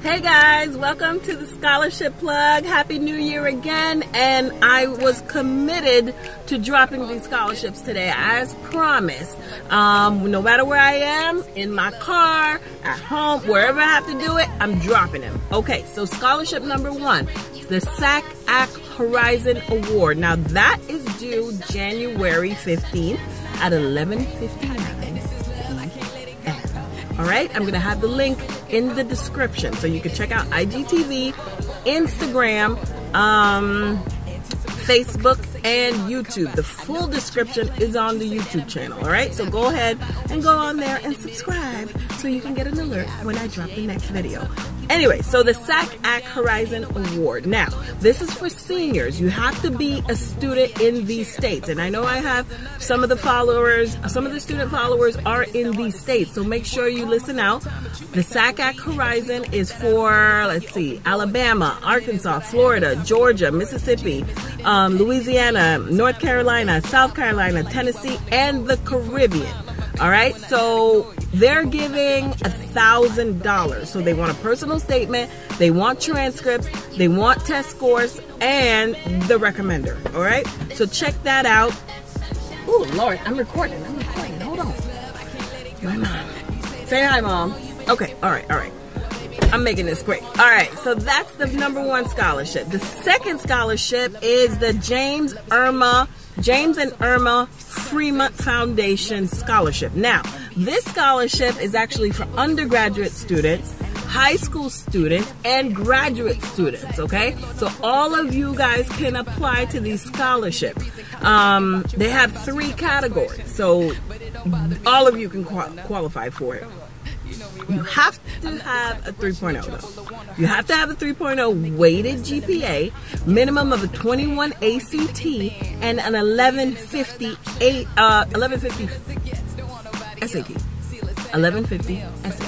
Hey guys, welcome to the Scholarship Plug. Happy New Year again. And I was committed to dropping these scholarships today as promised. Um, no matter where I am, in my car, at home, wherever I have to do it, I'm dropping them. Okay, so scholarship number one, the SAC Act Horizon Award. Now that is due January 15th at 11.59 all right, I'm gonna have the link in the description so you can check out IGTV, Instagram, um, Facebook, and YouTube. The full description is on the YouTube channel. All right, so go ahead and go on there and subscribe so you can get an alert when I drop the next video. Anyway, so the SACAC Horizon Award. Now, this is for seniors. You have to be a student in these states. And I know I have some of the followers, some of the student followers are in these states. So make sure you listen out. The SACAC Horizon is for, let's see, Alabama, Arkansas, Florida, Georgia, Mississippi, um, Louisiana, North Carolina, South Carolina, Tennessee, and the Caribbean. All right, so they're giving a thousand dollars. So they want a personal statement, they want transcripts, they want test scores, and the recommender. All right, so check that out. Oh Lord, I'm recording. I'm recording. Hold on. My mom. Say hi, mom. Okay. All right. All right. I'm making this quick. All right, so that's the number one scholarship. The second scholarship is the James Erma James and Erma Freemont Foundation Scholarship. Now, this scholarship is actually for undergraduate students, high school students, and graduate students, okay? So all of you guys can apply to these scholarships. Um, they have three categories, so all of you can qual qualify for it. You have to have a 3.0 though. You have to have a 3.0 weighted GPA, minimum of a 21 ACT, and an 1158 uh 1150 SAT. 1150 SAT.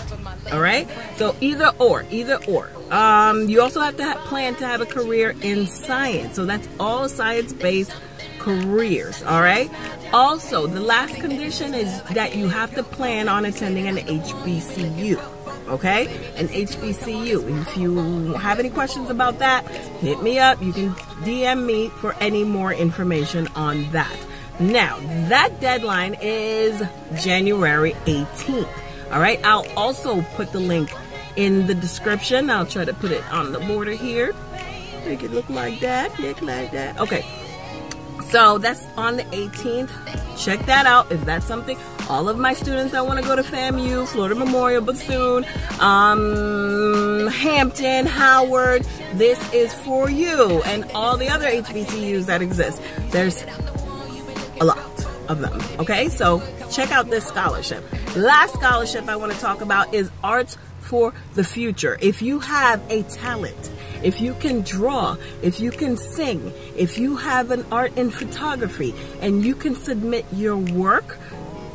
All right. So either or, either or. Um, you also have to have, plan to have a career in science. So that's all science-based careers. All right. Also, the last condition is that you have to plan on attending an HBCU. Okay? An HBCU. If you have any questions about that, hit me up. You can DM me for any more information on that. Now, that deadline is January 18th. All right? I'll also put the link in the description. I'll try to put it on the border here. Make it look like that. Look like that. Okay. So that's on the 18th. Check that out if that's something. All of my students that want to go to FAMU, Florida Memorial, Bethune, um, Hampton, Howard, this is for you and all the other HBCUs that exist. There's a lot of them. Okay, so check out this scholarship. Last scholarship I want to talk about is Arts for the Future. If you have a talent, if you can draw, if you can sing, if you have an art in photography, and you can submit your work,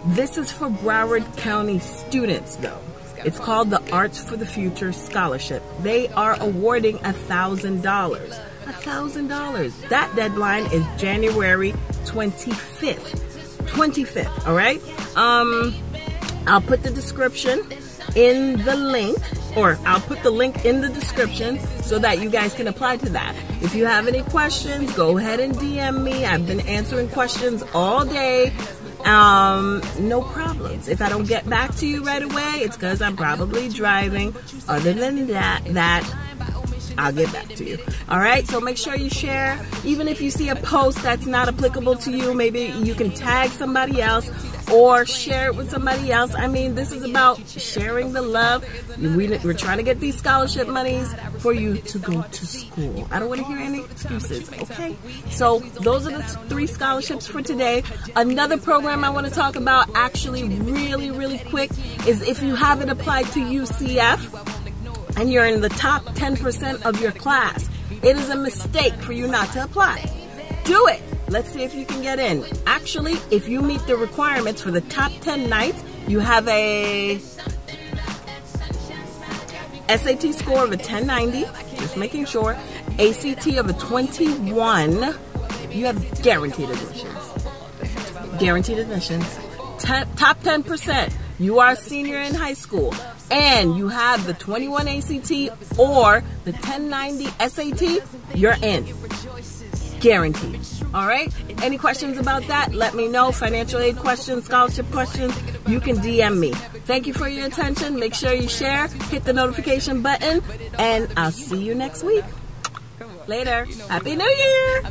this is for Broward County students though. It's called the Arts for the Future Scholarship. They are awarding a thousand dollars. A thousand dollars. That deadline is January 25th. 25th, all right? Um, I'll put the description in the link or I'll put the link in the description so that you guys can apply to that. If you have any questions, go ahead and DM me. I've been answering questions all day. Um, no problems. If I don't get back to you right away, it's because I'm probably driving. Other than that, that I'll get back to you. All right, so make sure you share. Even if you see a post that's not applicable to you, maybe you can tag somebody else or share it with somebody else. I mean, this is about sharing the love. We, are trying to get these scholarship monies for you to go to school. I don't want to hear any excuses, okay? So those are the three scholarships for today. Another program I want to talk about actually really, really quick is if you haven't applied to UCF, and you're in the top 10% of your class, it is a mistake for you not to apply. Do it. Let's see if you can get in. Actually, if you meet the requirements for the top 10 Knights, you have a SAT score of a 1090, just making sure, ACT of a 21, you have guaranteed admissions. Guaranteed admissions. Ten, top 10%. You are a senior in high school, and you have the 21 ACT or the 1090 SAT, you're in. Guaranteed. All right? Any questions about that? Let me know. Financial aid questions, scholarship questions, you can DM me. Thank you for your attention. Make sure you share, hit the notification button, and I'll see you next week. Later. Happy New Year.